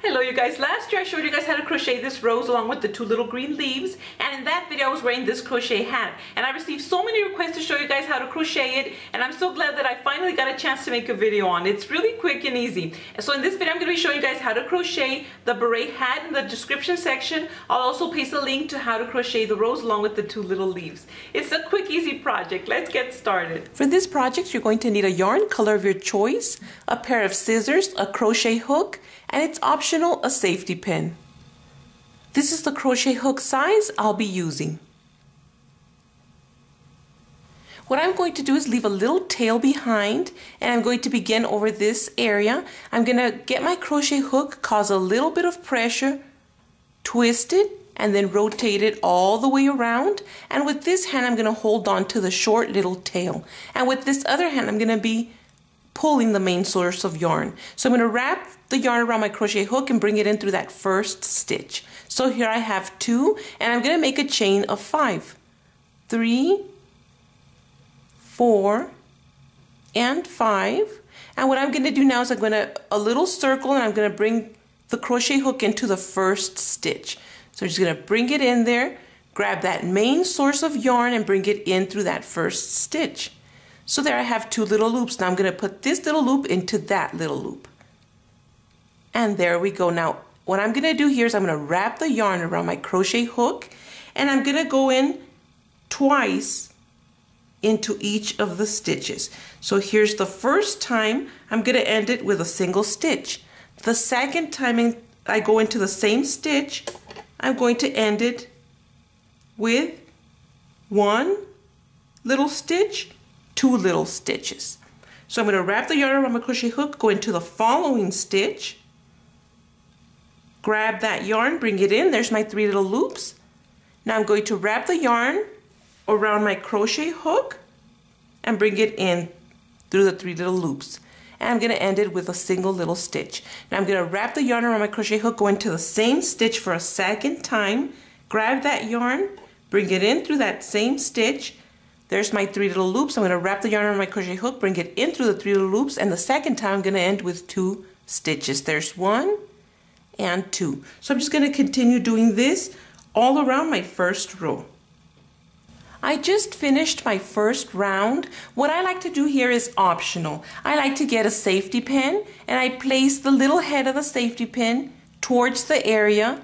Hello you guys, last year I showed you guys how to crochet this rose along with the two little green leaves and in that video I was wearing this crochet hat and I received so many requests to show you guys how to crochet it and I'm so glad that I finally got a chance to make a video on it. It's really quick and easy. So in this video I'm going to be showing you guys how to crochet the beret hat in the description section. I'll also paste a link to how to crochet the rose along with the two little leaves. It's a quick easy project. Let's get started. For this project you're going to need a yarn color of your choice, a pair of scissors, a crochet hook, and it's optional a safety pin. This is the crochet hook size I'll be using. What I'm going to do is leave a little tail behind and I'm going to begin over this area. I'm going to get my crochet hook, cause a little bit of pressure, twist it, and then rotate it all the way around. And with this hand, I'm going to hold on to the short little tail. And with this other hand, I'm going to be pulling the main source of yarn. So I'm going to wrap the yarn around my crochet hook and bring it in through that first stitch. So here I have two and I'm going to make a chain of five. Three, four, and five. And what I'm going to do now is I'm going to a little circle and I'm going to bring the crochet hook into the first stitch. So I'm just going to bring it in there, grab that main source of yarn and bring it in through that first stitch. So there I have two little loops. Now I'm going to put this little loop into that little loop. And there we go. Now what I'm going to do here is I'm going to wrap the yarn around my crochet hook and I'm going to go in twice into each of the stitches. So here's the first time I'm going to end it with a single stitch. The second time I go into the same stitch, I'm going to end it with one little stitch two little stitches. So I'm going to wrap the yarn around my crochet hook, go into the following stitch, grab that yarn, bring it in, there's my three little loops. Now I'm going to wrap the yarn around my crochet hook and bring it in through the three little loops. And I'm going to end it with a single little stitch. Now I'm going to wrap the yarn around my crochet hook, go into the same stitch for a second time, grab that yarn, bring it in through that same stitch, there's my three little loops. I'm going to wrap the yarn around my crochet hook, bring it in through the three little loops, and the second time I'm going to end with two stitches. There's one and two. So I'm just going to continue doing this all around my first row. I just finished my first round. What I like to do here is optional. I like to get a safety pin and I place the little head of the safety pin towards the area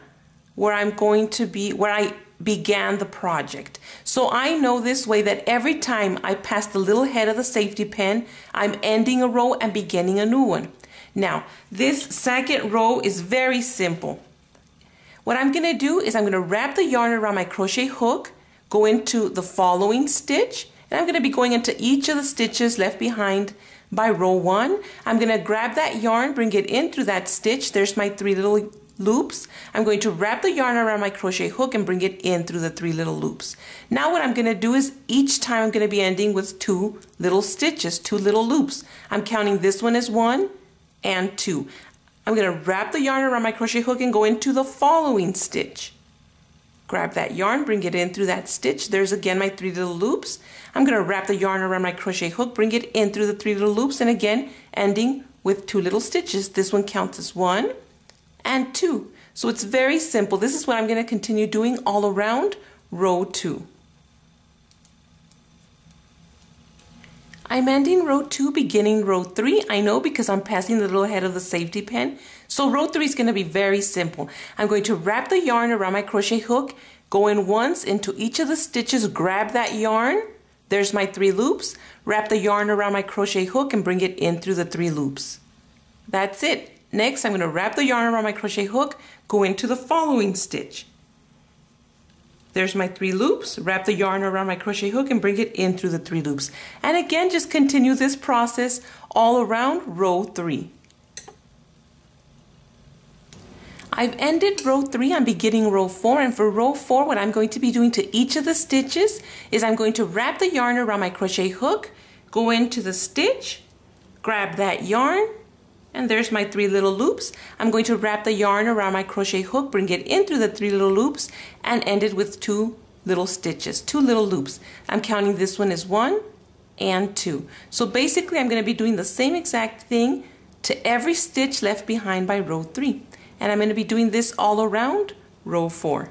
where I'm going to be, where I began the project. So I know this way that every time I pass the little head of the safety pin, I'm ending a row and beginning a new one. Now, this second row is very simple. What I'm going to do is I'm going to wrap the yarn around my crochet hook, go into the following stitch, and I'm going to be going into each of the stitches left behind by row one. I'm going to grab that yarn, bring it in through that stitch. There's my three little loops. I'm going to wrap the yarn around my crochet hook and bring it in through the three little loops. Now what I'm going to do is each time I'm going to be ending with two little stitches, two little loops. I'm counting this one as one and two. I'm going to wrap the yarn around my crochet hook and go into the following stitch. Grab that yarn, bring it in through that stitch. There's again my three little loops. I'm going to wrap the yarn around my crochet hook, bring it in through the three little loops, and again ending with two little stitches. This one counts as one, and 2. So it's very simple. This is what I'm going to continue doing all around row 2. I'm ending row 2, beginning row 3. I know because I'm passing the little head of the safety pin. So row 3 is going to be very simple. I'm going to wrap the yarn around my crochet hook, go in once into each of the stitches, grab that yarn. There's my three loops. Wrap the yarn around my crochet hook and bring it in through the three loops. That's it. Next, I'm going to wrap the yarn around my crochet hook, go into the following stitch. There's my three loops, wrap the yarn around my crochet hook and bring it in through the three loops. And again, just continue this process all around row three. I've ended row three, I'm beginning row four, and for row four, what I'm going to be doing to each of the stitches is I'm going to wrap the yarn around my crochet hook, go into the stitch, grab that yarn, and there's my three little loops. I'm going to wrap the yarn around my crochet hook, bring it in through the three little loops, and end it with two little stitches, two little loops. I'm counting this one as one and two. So basically I'm going to be doing the same exact thing to every stitch left behind by row three. and I'm going to be doing this all around row 4.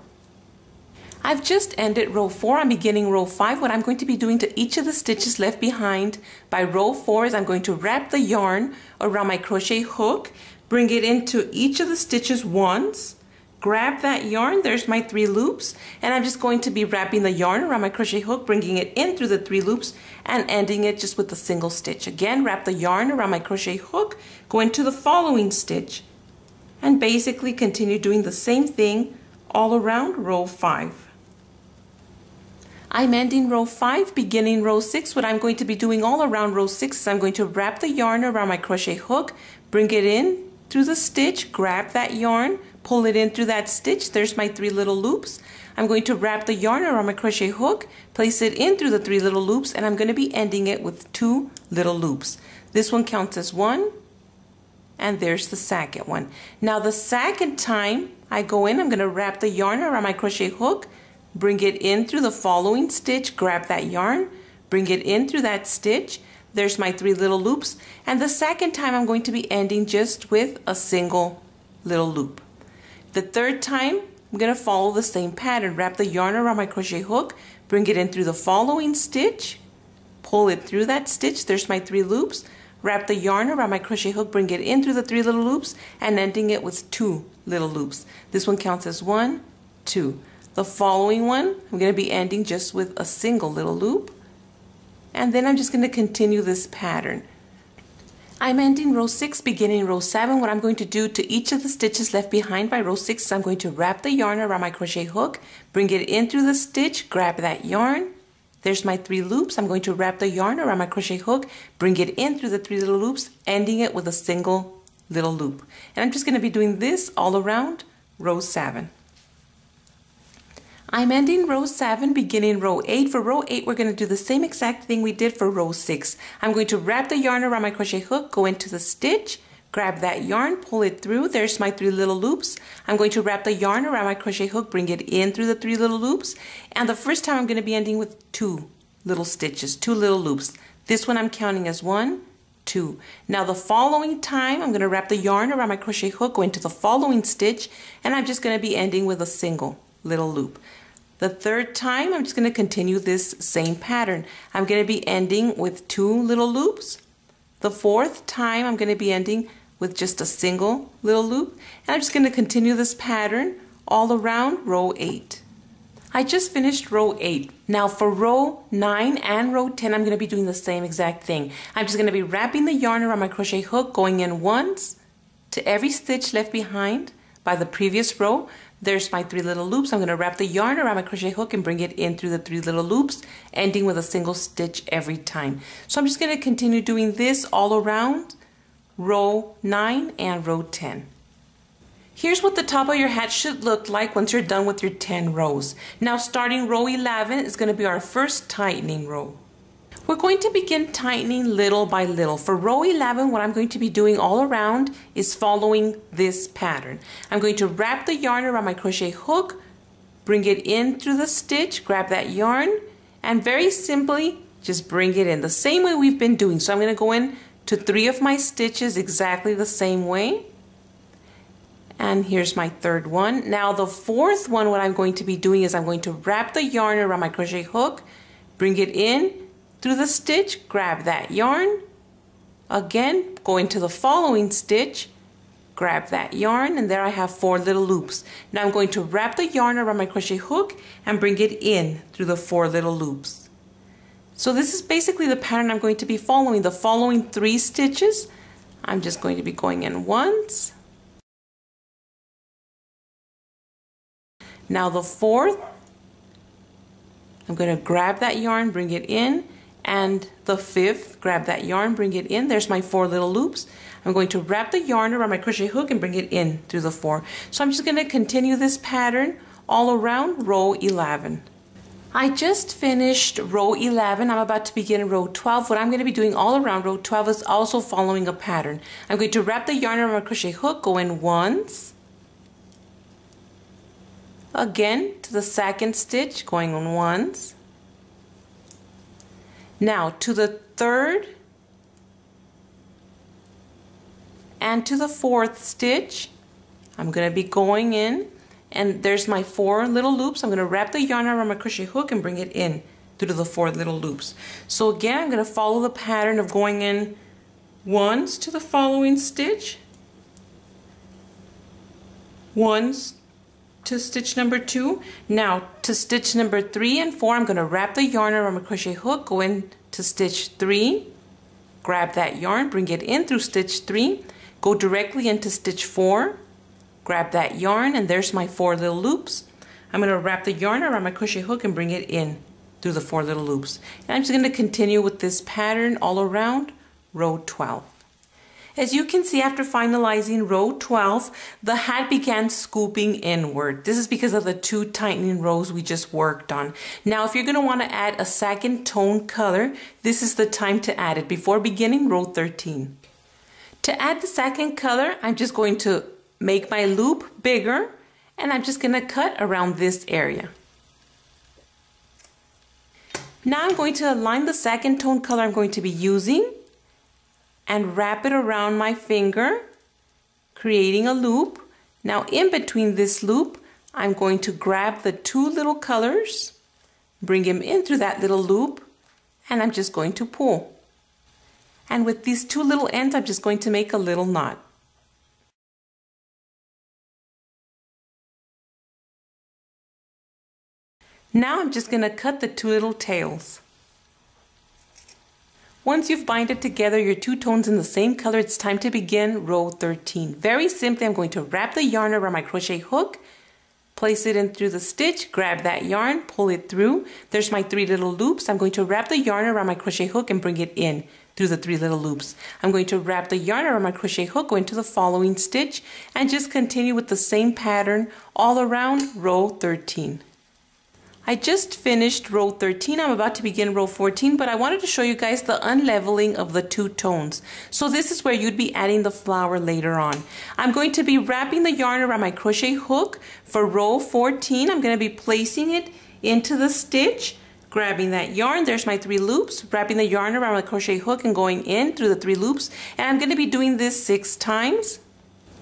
I've just ended row 4, I'm beginning row 5. What I'm going to be doing to each of the stitches left behind by row 4 is I'm going to wrap the yarn around my crochet hook, bring it into each of the stitches once, grab that yarn, there's my three loops, and I'm just going to be wrapping the yarn around my crochet hook, bringing it in through the three loops and ending it just with a single stitch. Again, wrap the yarn around my crochet hook, go into the following stitch, and basically continue doing the same thing all around row 5. I'm ending row 5, beginning row 6. What I'm going to be doing all around row 6 is I'm going to wrap the yarn around my crochet hook, bring it in through the stitch, grab that yarn, pull it in through that stitch. There's my three little loops. I'm going to wrap the yarn around my crochet hook, place it in through the three little loops, and I'm going to be ending it with two little loops. This one counts as one, and there's the second one. Now the second time I go in, I'm going to wrap the yarn around my crochet hook, bring it in through the following stitch, grab that yarn, bring it in through that stitch, there's my three little loops, and the second time I'm going to be ending just with a single little loop. The third time, I'm going to follow the same pattern. Wrap the yarn around my crochet hook, bring it in through the following stitch, pull it through that stitch, there's my three loops, wrap the yarn around my crochet hook, bring it in through the three little loops, and ending it with two little loops. This one counts as one, two. The following one, I'm going to be ending just with a single little loop, and then I'm just going to continue this pattern. I'm ending row 6, beginning row 7. What I'm going to do to each of the stitches left behind by row 6 is I'm going to wrap the yarn around my crochet hook, bring it in through the stitch, grab that yarn. There's my three loops. I'm going to wrap the yarn around my crochet hook, bring it in through the three little loops, ending it with a single little loop. And I'm just going to be doing this all around row 7. I'm ending row 7, beginning row 8. For row 8, we're going to do the same exact thing we did for row 6. I'm going to wrap the yarn around my crochet hook, go into the stitch, grab that yarn, pull it through. There's my three little loops. I'm going to wrap the yarn around my crochet hook, bring it in through the three little loops. And the first time I'm going to be ending with two little stitches, two little loops. This one I'm counting as one, two. Now the following time, I'm going to wrap the yarn around my crochet hook, go into the following stitch, and I'm just going to be ending with a single little loop. The third time, I'm just going to continue this same pattern. I'm going to be ending with two little loops. The fourth time, I'm going to be ending with just a single little loop. And I'm just going to continue this pattern all around row 8. I just finished row 8. Now for row 9 and row 10, I'm going to be doing the same exact thing. I'm just going to be wrapping the yarn around my crochet hook, going in once to every stitch left behind by the previous row. There's my three little loops. I'm going to wrap the yarn around my crochet hook and bring it in through the three little loops, ending with a single stitch every time. So I'm just going to continue doing this all around row 9 and row 10. Here's what the top of your hat should look like once you're done with your 10 rows. Now starting row 11 is going to be our first tightening row. We're going to begin tightening little by little. For row 11, what I'm going to be doing all around is following this pattern. I'm going to wrap the yarn around my crochet hook, bring it in through the stitch, grab that yarn, and very simply just bring it in the same way we've been doing. So I'm going to go in to three of my stitches exactly the same way. And here's my third one. Now the fourth one, what I'm going to be doing is I'm going to wrap the yarn around my crochet hook, bring it in, through the stitch, grab that yarn. Again, go into the following stitch, grab that yarn, and there I have four little loops. Now I'm going to wrap the yarn around my crochet hook and bring it in through the four little loops. So this is basically the pattern I'm going to be following. The following three stitches, I'm just going to be going in once. Now the fourth, I'm going to grab that yarn, bring it in, and the fifth, grab that yarn, bring it in. There's my four little loops. I'm going to wrap the yarn around my crochet hook and bring it in through the four. So I'm just going to continue this pattern all around row 11. I just finished row 11. I'm about to begin row 12. What I'm going to be doing all around row 12 is also following a pattern. I'm going to wrap the yarn around my crochet hook, go in once, again to the second stitch, going on once, now to the third and to the fourth stitch, I'm going to be going in and there's my four little loops. I'm going to wrap the yarn around my crochet hook and bring it in through the four little loops. So again, I'm going to follow the pattern of going in once to the following stitch, once to stitch number two. Now to stitch number three and four, I'm going to wrap the yarn around my crochet hook, go in to stitch three, grab that yarn, bring it in through stitch three, go directly into stitch four, grab that yarn, and there's my four little loops. I'm going to wrap the yarn around my crochet hook and bring it in through the four little loops. And I'm just going to continue with this pattern all around row 12. As you can see after finalizing row 12, the hat began scooping inward. This is because of the two tightening rows we just worked on. Now if you're going to want to add a second tone color, this is the time to add it before beginning row 13. To add the second color, I'm just going to make my loop bigger and I'm just going to cut around this area. Now I'm going to align the second tone color I'm going to be using and wrap it around my finger, creating a loop. Now in between this loop, I'm going to grab the two little colors, bring them in through that little loop, and I'm just going to pull. And with these two little ends, I'm just going to make a little knot. Now I'm just going to cut the two little tails. Once you've binded together your two tones in the same color, it's time to begin row 13. Very simply, I'm going to wrap the yarn around my crochet hook, place it in through the stitch, grab that yarn, pull it through. There's my three little loops. I'm going to wrap the yarn around my crochet hook and bring it in through the three little loops. I'm going to wrap the yarn around my crochet hook, go into the following stitch, and just continue with the same pattern all around row 13. I just finished row 13. I'm about to begin row 14, but I wanted to show you guys the unleveling of the two tones. So this is where you'd be adding the flower later on. I'm going to be wrapping the yarn around my crochet hook for row 14. I'm going to be placing it into the stitch, grabbing that yarn. There's my three loops, wrapping the yarn around my crochet hook and going in through the three loops. And I'm going to be doing this six times.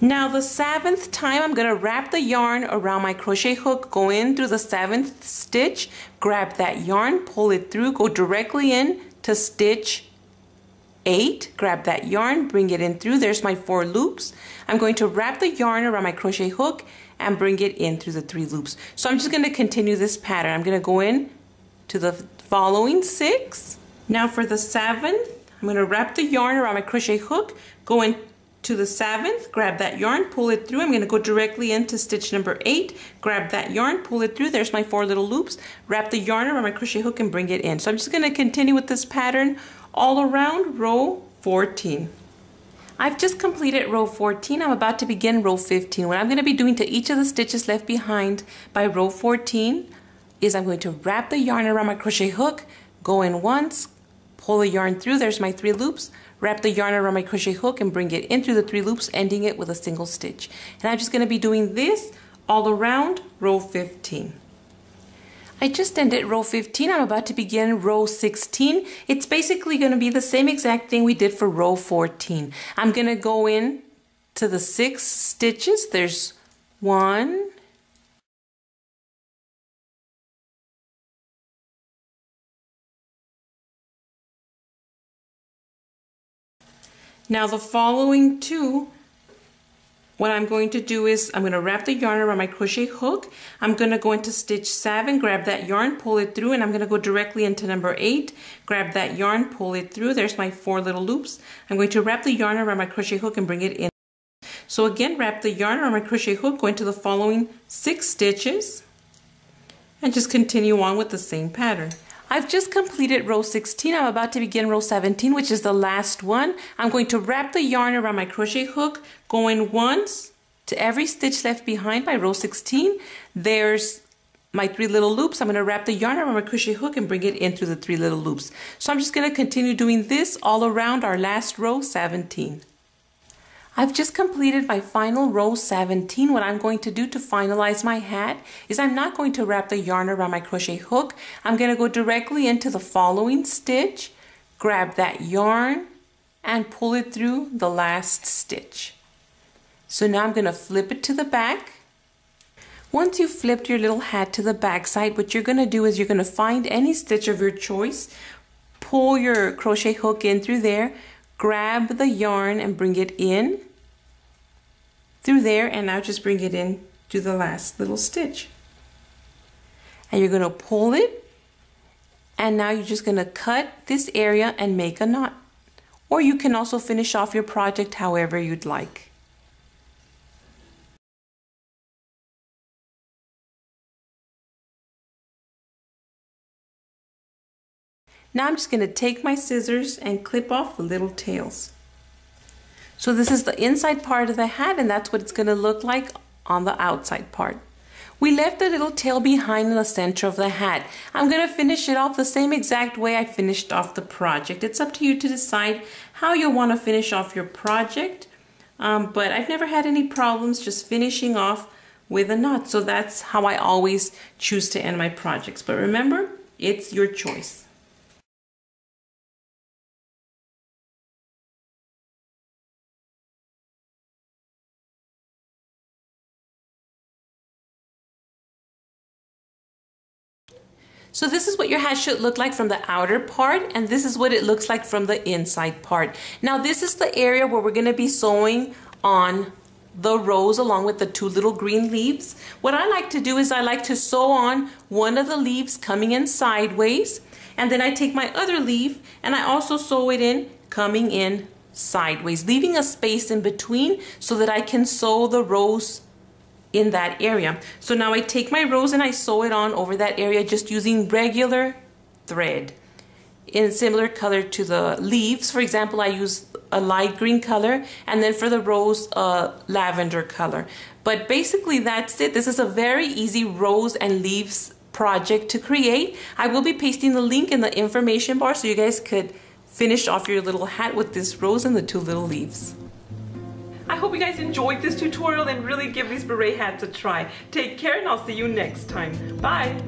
Now the seventh time I'm going to wrap the yarn around my crochet hook, go in through the seventh stitch, grab that yarn, pull it through, go directly in to stitch 8, grab that yarn, bring it in through, there's my 4 loops. I'm going to wrap the yarn around my crochet hook and bring it in through the 3 loops. So I'm just going to continue this pattern. I'm going to go in to the following 6. Now for the 7th, I'm going to wrap the yarn around my crochet hook, go in to the seventh, grab that yarn, pull it through. I'm going to go directly into stitch number eight, grab that yarn, pull it through. There's my four little loops. Wrap the yarn around my crochet hook and bring it in. So I'm just going to continue with this pattern all around row 14. I've just completed row 14. I'm about to begin row 15. What I'm going to be doing to each of the stitches left behind by row 14 is I'm going to wrap the yarn around my crochet hook, go in once, pull the yarn through. There's my three loops Wrap the yarn around my crochet hook and bring it in through the three loops, ending it with a single stitch. And I'm just going to be doing this all around row 15. I just ended row 15. I'm about to begin row 16. It's basically going to be the same exact thing we did for row 14. I'm going to go in to the six stitches. There's one, Now the following two, what I'm going to do is I'm going to wrap the yarn around my crochet hook. I'm going to go into stitch seven, grab that yarn, pull it through, and I'm going to go directly into number eight, grab that yarn, pull it through. There's my four little loops. I'm going to wrap the yarn around my crochet hook and bring it in. So again, wrap the yarn around my crochet hook, go into the following six stitches, and just continue on with the same pattern. I've just completed row 16. I'm about to begin row 17, which is the last one. I'm going to wrap the yarn around my crochet hook, going once to every stitch left behind by row 16. There's my three little loops. I'm going to wrap the yarn around my crochet hook and bring it in through the three little loops. So I'm just going to continue doing this all around our last row 17. I've just completed my final row 17. What I'm going to do to finalize my hat is I'm not going to wrap the yarn around my crochet hook. I'm going to go directly into the following stitch, grab that yarn and pull it through the last stitch. So now I'm going to flip it to the back. Once you've flipped your little hat to the back side, what you're going to do is you're going to find any stitch of your choice, pull your crochet hook in through there, grab the yarn and bring it in through there and now just bring it in to the last little stitch. And you're going to pull it and now you're just going to cut this area and make a knot. Or you can also finish off your project however you'd like. Now I'm just going to take my scissors and clip off the little tails. So this is the inside part of the hat and that's what it's going to look like on the outside part. We left the little tail behind in the center of the hat. I'm going to finish it off the same exact way I finished off the project. It's up to you to decide how you want to finish off your project. Um, but I've never had any problems just finishing off with a knot. So that's how I always choose to end my projects. But remember, it's your choice. So this is what your hat should look like from the outer part and this is what it looks like from the inside part. Now this is the area where we're going to be sewing on the rose along with the two little green leaves. What I like to do is I like to sew on one of the leaves coming in sideways and then I take my other leaf and I also sew it in coming in sideways, leaving a space in between so that I can sew the rose in that area. So now I take my rose and I sew it on over that area just using regular thread in similar color to the leaves. For example, I use a light green color and then for the rose, a lavender color. But basically that's it. This is a very easy rose and leaves project to create. I will be pasting the link in the information bar so you guys could finish off your little hat with this rose and the two little leaves. I hope you guys enjoyed this tutorial and really give these beret hats a try. Take care and I'll see you next time. Bye!